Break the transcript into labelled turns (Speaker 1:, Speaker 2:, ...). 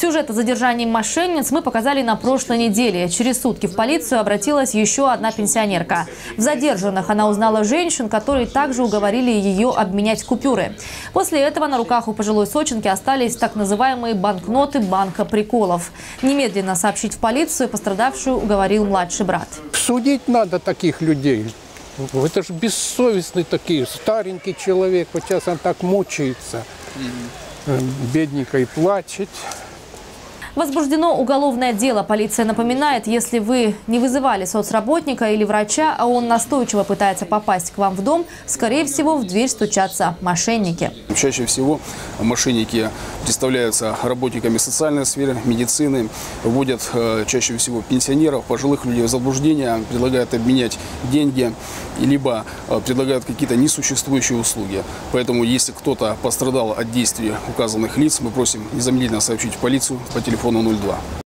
Speaker 1: Сюжет о задержании мошенниц мы показали на прошлой неделе. Через сутки в полицию обратилась еще одна пенсионерка. В задержанных она узнала женщин, которые также уговорили ее обменять купюры. После этого на руках у пожилой сочинки остались так называемые банкноты банка приколов. Немедленно сообщить в полицию пострадавшую уговорил младший брат.
Speaker 2: Судить надо таких людей. Это же бессовестный такие, старенький человек. Вот сейчас он так мучается. Э, Бедненько и плачет.
Speaker 1: Возбуждено уголовное дело. Полиция напоминает, если вы не вызывали соцработника или врача, а он настойчиво пытается попасть к вам в дом, скорее всего, в дверь стучатся мошенники.
Speaker 3: Чаще всего мошенники представляются работниками социальной сферы, медицины, вводят э, чаще всего пенсионеров, пожилых людей в заблуждение, предлагают обменять деньги, либо э, предлагают какие-то несуществующие услуги. Поэтому, если кто-то пострадал от действий указанных лиц, мы просим незамедлительно сообщить в полицию по телефону tournons-nous le doigt.